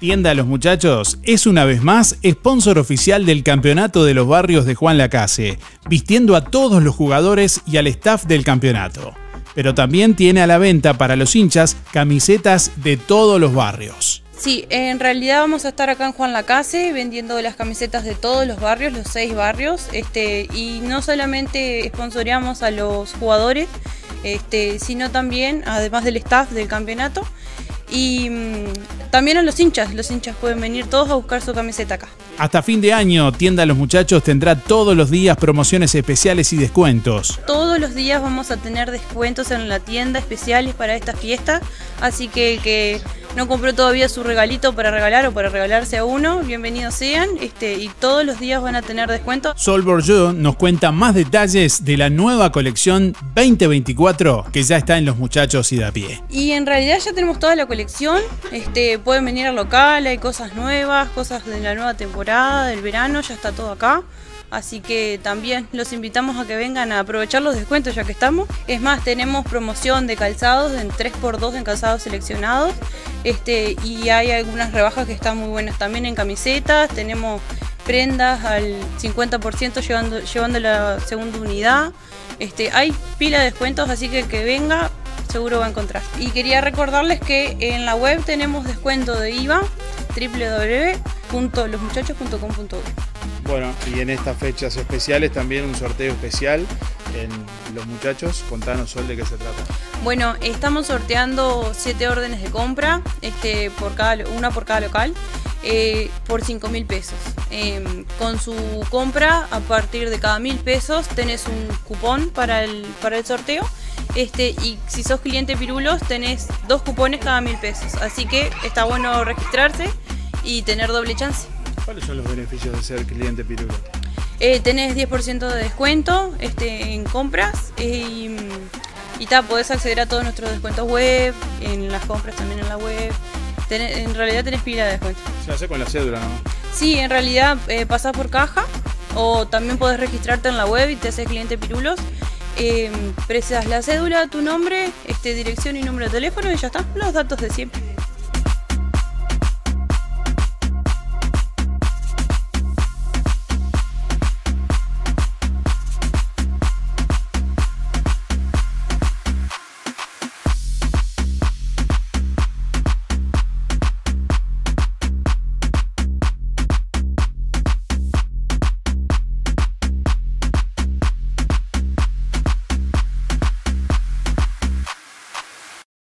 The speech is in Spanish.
Tienda a los muchachos es una vez más sponsor oficial del campeonato de los barrios de Juan Lacase, vistiendo a todos los jugadores y al staff del campeonato. Pero también tiene a la venta para los hinchas camisetas de todos los barrios. Sí, en realidad vamos a estar acá en Juan Lacase vendiendo las camisetas de todos los barrios, los seis barrios, este, y no solamente sponsoreamos a los jugadores, este, sino también, además del staff del campeonato, y mm, también a los hinchas. Los hinchas pueden venir todos a buscar su camiseta acá. Hasta fin de año, Tienda los Muchachos tendrá todos los días promociones especiales y descuentos. Todos los días vamos a tener descuentos en la tienda especiales para esta fiesta, así que el que no compró todavía su regalito para regalar o para regalarse a uno, bienvenidos sean, este, y todos los días van a tener descuento. Sol Bourgeois nos cuenta más detalles de la nueva colección 2024 que ya está en los muchachos y de a pie. Y en realidad ya tenemos toda la colección, este, pueden venir al local, hay cosas nuevas, cosas de la nueva temporada, del verano, ya está todo acá. Así que también los invitamos a que vengan a aprovechar los descuentos ya que estamos. Es más, tenemos promoción de calzados en 3x2 en calzados seleccionados. Este, y hay algunas rebajas que están muy buenas también en camisetas. Tenemos prendas al 50% llevando, llevando la segunda unidad. Este, hay pila de descuentos, así que que venga seguro va a encontrar. Y quería recordarles que en la web tenemos descuento de IVA www.losmuchachos.com.uy bueno, y en estas fechas especiales también un sorteo especial en Los Muchachos. Contanos, Sol, de qué se trata. Bueno, estamos sorteando siete órdenes de compra, este, por cada, una por cada local, eh, por 5 mil pesos. Em, con su compra, a partir de cada mil pesos, tenés un cupón para el, para el sorteo. Este, y si sos cliente Pirulos, tenés dos cupones cada mil pesos. Así que está bueno registrarse y tener doble chance. ¿Cuáles son los beneficios de ser cliente Pirulo? Eh, tenés 10% de descuento este, en compras eh, y, y podés acceder a todos nuestros descuentos web, en las compras también en la web. en realidad tenés pila de descuento. Se hace con la cédula, ¿no? Sí, en realidad eh, pasás por caja o también podés registrarte en la web y te haces cliente Pirulos. Eh, precisas la cédula, tu nombre, este, dirección y número de teléfono y ya están los datos de siempre.